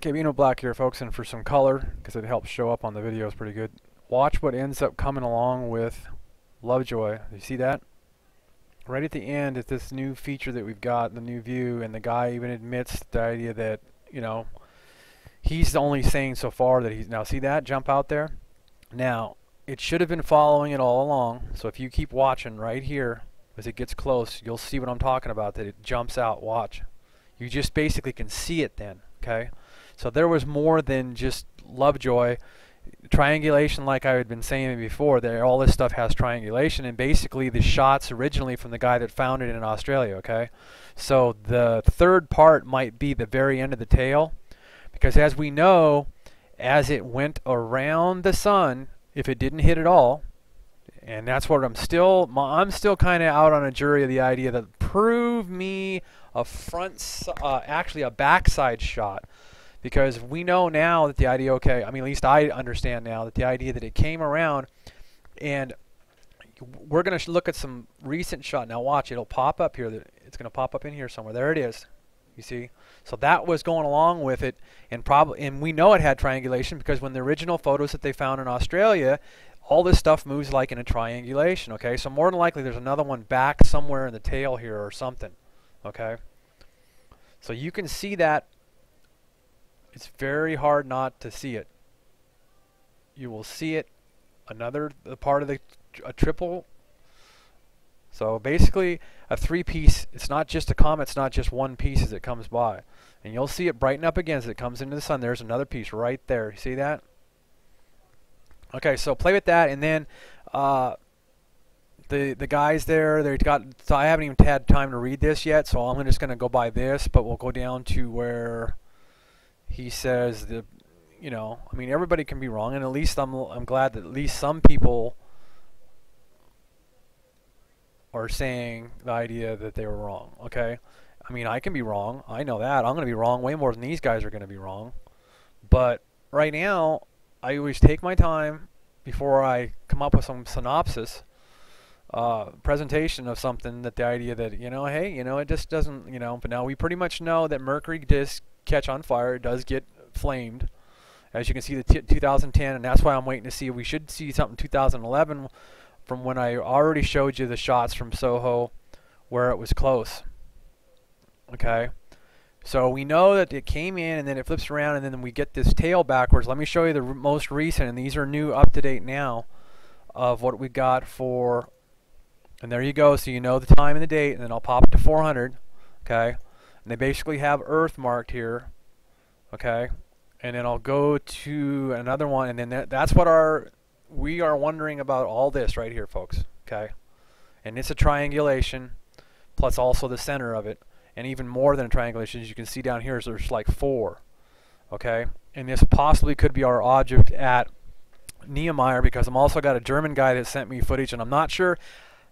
Okay, Beano Black here, folks, and for some color, because it helps show up on the videos pretty good, watch what ends up coming along with Lovejoy. You see that? Right at the end is this new feature that we've got, the new view, and the guy even admits the idea that, you know, he's only saying so far that he's, now see that jump out there? Now, it should have been following it all along, so if you keep watching right here, as it gets close, you'll see what I'm talking about, that it jumps out, watch. You just basically can see it then, okay? So there was more than just Lovejoy. Triangulation, like I had been saying before, there all this stuff has triangulation, and basically the shots originally from the guy that found it in Australia. Okay, so the third part might be the very end of the tail, because as we know, as it went around the sun, if it didn't hit at all, and that's what I'm still I'm still kind of out on a jury of the idea that prove me a front, uh, actually a backside shot because we know now that the idea, okay, I mean, at least I understand now that the idea that it came around and we're going to look at some recent shot. Now watch, it'll pop up here. It's going to pop up in here somewhere. There it is. You see? So that was going along with it, and probably, and we know it had triangulation because when the original photos that they found in Australia, all this stuff moves like in a triangulation. Okay, so more than likely there's another one back somewhere in the tail here or something. Okay, so you can see that it's very hard not to see it. You will see it another the part of the a triple. So basically a three piece, it's not just a comet, it's not just one piece as it comes by. And you'll see it brighten up again as it comes into the sun. There's another piece right there. See that? Okay, so play with that and then uh, the the guys there they got so I haven't even had time to read this yet so I'm just going to go by this but we'll go down to where he says that you know I mean everybody can be wrong and at least I'm I'm glad that at least some people are saying the idea that they were wrong okay? I mean I can be wrong I know that I'm going to be wrong way more than these guys are going to be wrong but right now I always take my time before I come up with some synopsis uh, presentation of something that the idea that you know hey you know it just doesn't you know but now we pretty much know that Mercury disk catch on fire. It does get flamed. As you can see, the 2010, and that's why I'm waiting to see. We should see something 2011 from when I already showed you the shots from Soho where it was close. Okay. So we know that it came in and then it flips around and then we get this tail backwards. Let me show you the most recent, and these are new up to date now of what we got for. And there you go. So you know the time and the date, and then I'll pop it to 400. Okay. And they basically have Earth marked here. Okay. And then I'll go to another one. And then that, that's what our, we are wondering about all this right here, folks. Okay. And it's a triangulation plus also the center of it. And even more than a triangulation, as you can see down here, there's like four. Okay. And this possibly could be our object at Nehemiah, because I'm also got a German guy that sent me footage and I'm not sure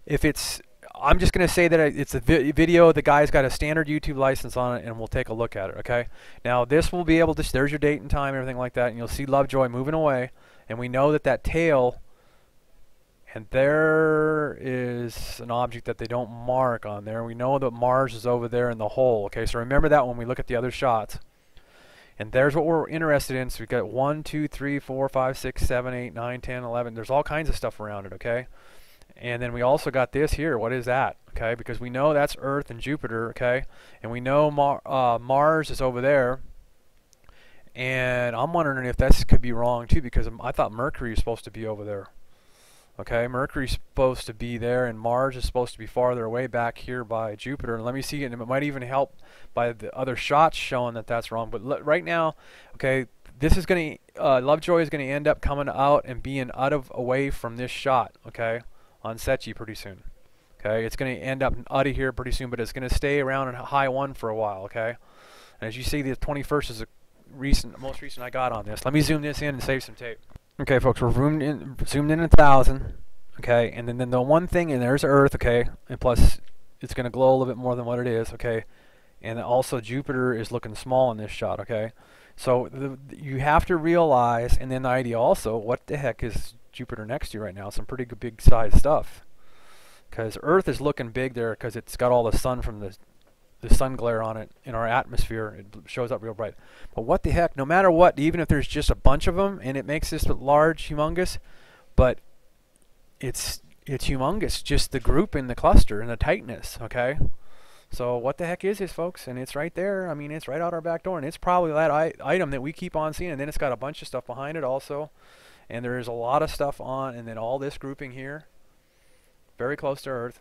if it's I'm just going to say that it's a vi video. The guy's got a standard YouTube license on it, and we'll take a look at it, okay? Now, this will be able to, there's your date and time, everything like that, and you'll see Lovejoy moving away, and we know that that tail, and there is an object that they don't mark on there. We know that Mars is over there in the hole, okay? So remember that when we look at the other shots. And there's what we're interested in. So we've got 1, 2, 3, 4, 5, 6, 7, 8, 9, 10, 11. There's all kinds of stuff around it, okay? And then we also got this here. What is that? Okay, because we know that's Earth and Jupiter. Okay, and we know Mar uh, Mars is over there. And I'm wondering if this could be wrong too, because I thought Mercury is supposed to be over there. Okay, Mercury's supposed to be there, and Mars is supposed to be farther away back here by Jupiter. And let me see, and it might even help by the other shots showing that that's wrong. But right now, okay, this is going to, uh, Lovejoy is going to end up coming out and being out of away from this shot. Okay on Secchi pretty soon. Okay, it's going to end up out of here pretty soon, but it's going to stay around in high one for a while. Okay, and as you see, the 21st is the recent, most recent I got on this. Let me zoom this in and save some tape. Okay, folks, we're zoomed in, zoomed in a thousand. Okay, and then, then the one thing, and there's Earth. Okay, and plus it's going to glow a little bit more than what it is. Okay, and also Jupiter is looking small in this shot. Okay, so the, you have to realize, and then the idea also, what the heck is Jupiter next to you right now. Some pretty good big size stuff. Because Earth is looking big there because it's got all the sun from the, the sun glare on it in our atmosphere. It shows up real bright. But what the heck? No matter what, even if there's just a bunch of them and it makes this large, humongous, but it's it's humongous. Just the group and the cluster and the tightness. Okay. So what the heck is this, folks? And it's right there. I mean, it's right out our back door, and it's probably that item that we keep on seeing. And then it's got a bunch of stuff behind it also, and there is a lot of stuff on, and then all this grouping here, very close to Earth.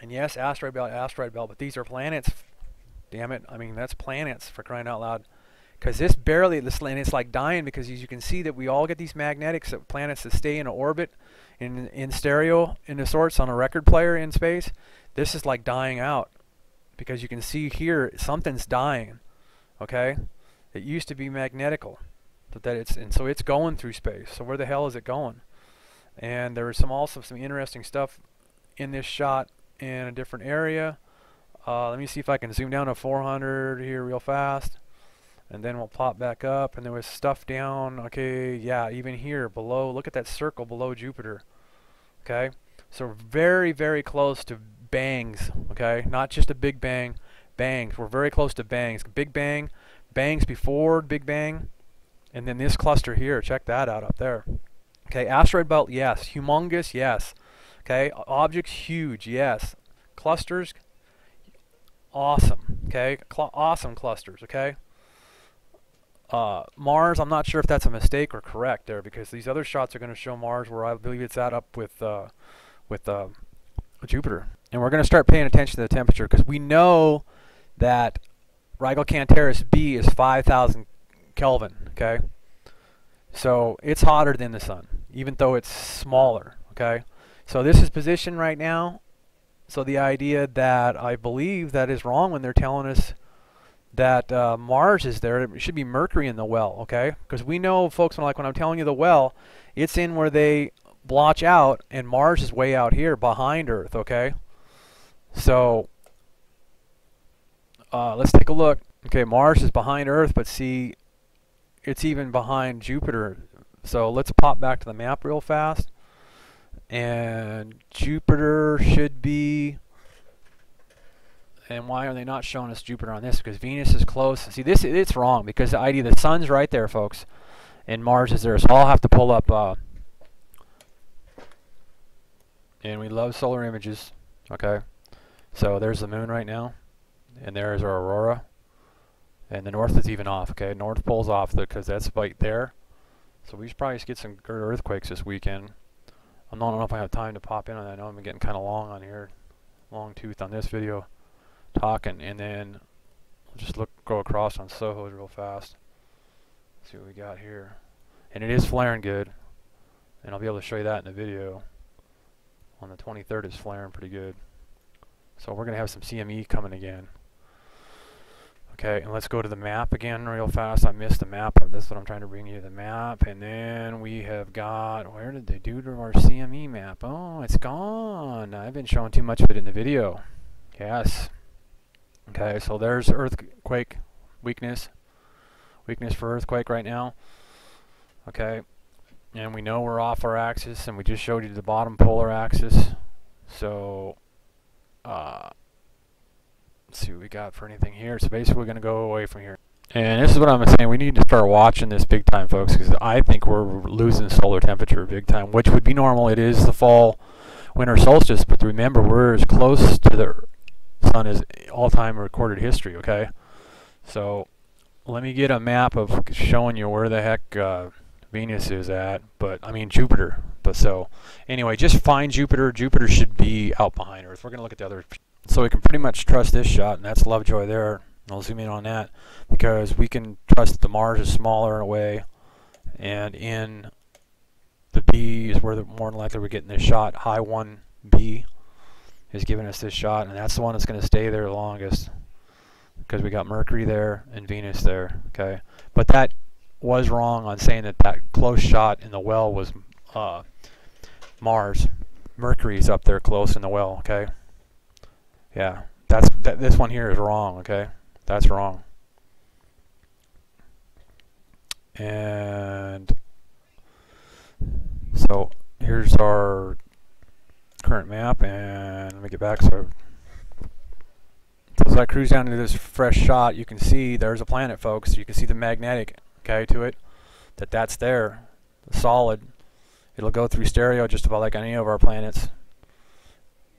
And yes, asteroid belt, asteroid belt, but these are planets. Damn it! I mean, that's planets for crying out loud. Because this barely, this and it's like dying because as you can see that we all get these magnetics of planets that stay in orbit, in in stereo, in the sorts on a record player in space. This is like dying out because you can see here something's dying. Okay, it used to be magnetical, but that it's and so it's going through space. So where the hell is it going? And there was some also some interesting stuff in this shot in a different area. Uh, let me see if I can zoom down to 400 here real fast. And then we'll pop back up. And there was stuff down. Okay, yeah, even here below. Look at that circle below Jupiter. Okay, so very, very close to bangs, okay? Not just a big bang, bangs. We're very close to bangs. Big bang, bangs before big bang, and then this cluster here, check that out up there. Okay, asteroid belt, yes. Humongous, yes. Okay, objects huge, yes. Clusters, awesome. Okay, Cl awesome clusters. Okay. Uh, Mars, I'm not sure if that's a mistake or correct there because these other shots are going to show Mars where I believe it's at up with uh, with uh, Jupiter. And we're going to start paying attention to the temperature because we know that Rigel Kentaurus B is 5,000 Kelvin, okay? So it's hotter than the sun, even though it's smaller, okay? So this is position right now. So the idea that I believe that is wrong when they're telling us that uh, Mars is there, it should be Mercury in the well, okay? Because we know, folks, when like when I'm telling you the well, it's in where they blotch out, and Mars is way out here behind Earth, okay? So uh, let's take a look. Okay, Mars is behind Earth, but see, it's even behind Jupiter. So let's pop back to the map real fast. And Jupiter should be... And why are they not showing us Jupiter on this? Because Venus is close. See, this it's wrong because the idea the sun's right there, folks, and Mars is there. So I'll have to pull up. Uh, and we love solar images. Okay. So there's the moon right now, and there's our aurora, and the north is even off. Okay, north pole's off because that's right there. So we should probably get some earthquakes this weekend. I don't know if I have time to pop in on that. I know I'm getting kind of long on here, long tooth on this video, talking, and then we'll just look go across on Soho real fast. See what we got here, and it is flaring good, and I'll be able to show you that in the video. On the 23rd, it's flaring pretty good. So we're going to have some CME coming again. Okay, and let's go to the map again real fast. I missed the map. This is what I'm trying to bring you, the map. And then we have got, where did they do to our CME map? Oh, it's gone. I've been showing too much of it in the video. Yes. Okay, so there's earthquake weakness. Weakness for earthquake right now. Okay, and we know we're off our axis, and we just showed you the bottom polar axis. So uh, let's see what we got for anything here. So basically we're going to go away from here. And this is what I'm saying. We need to start watching this big time, folks, because I think we're losing solar temperature big time, which would be normal. It is the fall, winter solstice, but remember, we're as close to the sun as all-time recorded history, okay? So let me get a map of showing you where the heck uh, Venus is at, but I mean Jupiter. But so anyway, just find Jupiter. Jupiter should be out behind Earth. We're going to look at the other. So we can pretty much trust this shot, and that's Lovejoy there. I'll zoom in on that because we can trust the Mars is smaller in a way, and in the B is where the more than likely we're getting this shot. High 1B is giving us this shot, and that's the one that's going to stay there the longest because we got Mercury there and Venus there. Okay, but that was wrong on saying that that close shot in the well was uh, Mars. Mercury's up there close in the well, okay? Yeah, that's that, this one here is wrong, okay? That's wrong. And so here's our current map, and let me get back so, so as I cruise down to this fresh shot, you can see there's a planet, folks. You can see the magnetic, okay, to it, that that's there, solid. It'll go through stereo just about like any of our planets.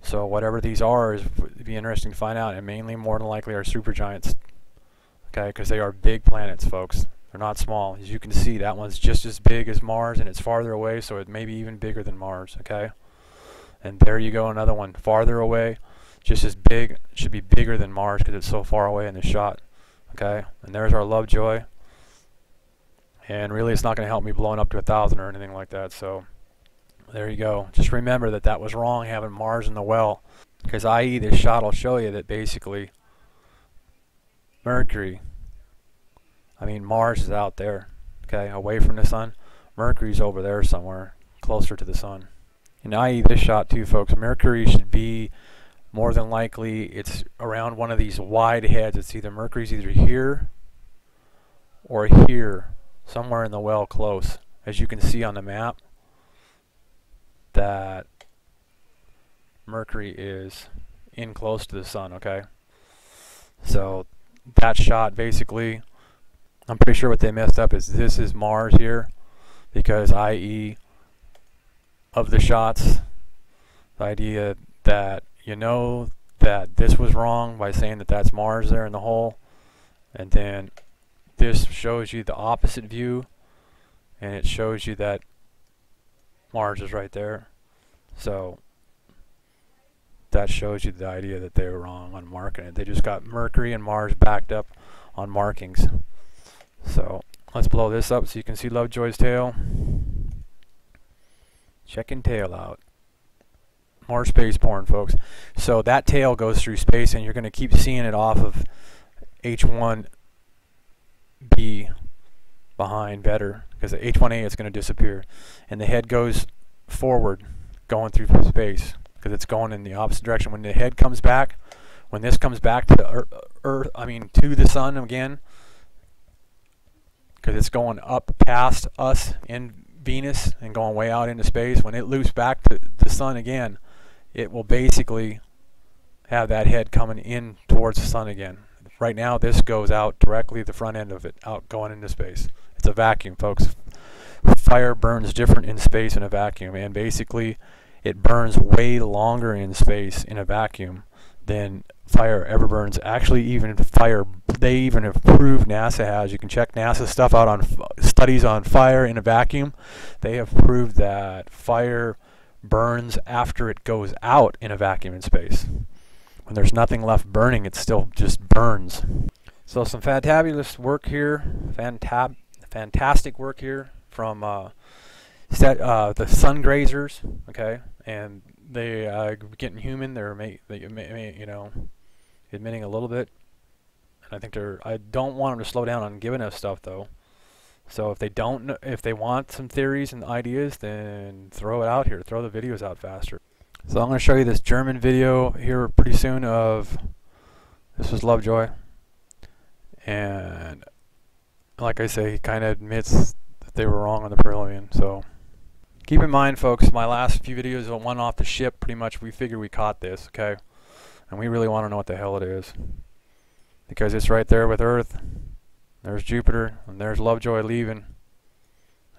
So whatever these are is be interesting to find out, and mainly more than likely are supergiants, okay, because they are big planets, folks. They're not small. As you can see, that one's just as big as Mars, and it's farther away, so it may be even bigger than Mars, okay? And there you go, another one farther away just as big, should be bigger than Mars because it's so far away in the shot. Okay, and there's our Lovejoy. And really, it's not going to help me blowing up to a thousand or anything like that. So there you go. Just remember that that was wrong having Mars in the well, because i.e. this shot will show you that basically Mercury. I mean Mars is out there, okay, away from the sun. Mercury's over there somewhere, closer to the sun. And i.e. this shot too, folks. Mercury should be more than likely it's around one of these wide heads. It's either Mercury's either here or here, somewhere in the well close. As you can see on the map, that Mercury is in close to the sun, okay? So that shot basically, I'm pretty sure what they messed up is this is Mars here because i.e. of the shots, the idea that you know that this was wrong by saying that that's Mars there in the hole and then this shows you the opposite view and it shows you that Mars is right there so that shows you the idea that they were wrong on marking it they just got Mercury and Mars backed up on markings. So let's blow this up so you can see Lovejoy's tail checking tail out. More space porn, folks. So that tail goes through space, and you're going to keep seeing it off of H1B behind better because the H1A is going to disappear, and the head goes forward, going through space because it's going in the opposite direction. When the head comes back, when this comes back to the Earth, I mean to the Sun again, because it's going up past us in Venus and going way out into space. When it loops back to the Sun again it will basically have that head coming in towards the sun again. Right now, this goes out directly the front end of it, out going into space. It's a vacuum, folks. Fire burns different in space in a vacuum, and basically, it burns way longer in space in a vacuum than fire ever burns. Actually, even fire, they even have proved NASA has. You can check NASA stuff out on studies on fire in a vacuum. They have proved that fire burns after it goes out in a vacuum in space. When there's nothing left burning, it still just burns. So some fantabulous work here, fantab fantastic work here from uh, set, uh, the sun grazers, okay, and they uh, getting human. They're they, you know admitting a little bit, and I think they're. I don't want them to slow down on giving us stuff though. So if they don't, if they want some theories and ideas, then throw it out here. Throw the videos out faster. So I'm going to show you this German video here pretty soon of, this was Lovejoy. And like I say, he kind of admits that they were wrong on the perihelion. So keep in mind, folks, my last few videos on one off the ship, pretty much we figured we caught this, okay? And we really want to know what the hell it is. Because it's right there with Earth. There's Jupiter, and there's Lovejoy leaving.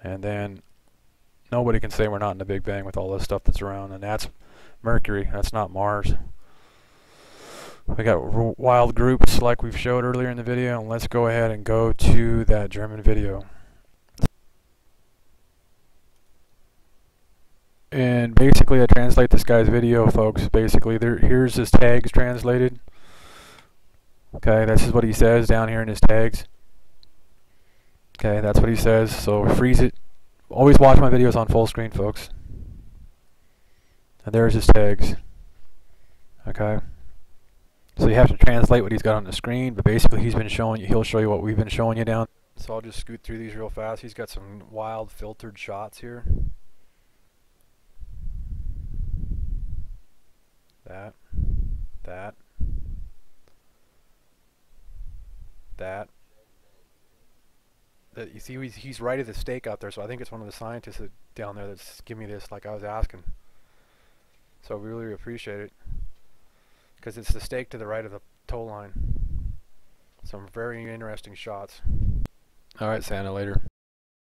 And then nobody can say we're not in the Big Bang with all this stuff that's around. And that's Mercury. That's not Mars. We got wild groups like we've showed earlier in the video. And let's go ahead and go to that German video. And basically I translate this guy's video, folks. Basically, there here's his tags translated. Okay, this is what he says down here in his tags. Okay, that's what he says. So freeze it. Always watch my videos on full screen, folks. And there's his tags. Okay. So you have to translate what he's got on the screen, but basically he's been showing you, he'll show you what we've been showing you down. So I'll just scoot through these real fast. He's got some wild filtered shots here. That. That. That that you see he's, he's right at the stake out there, so I think it's one of the scientists that, down there that's giving me this like I was asking. So we really appreciate it. Because it's the stake to the right of the toe line. Some very interesting shots. All right, Santa, later.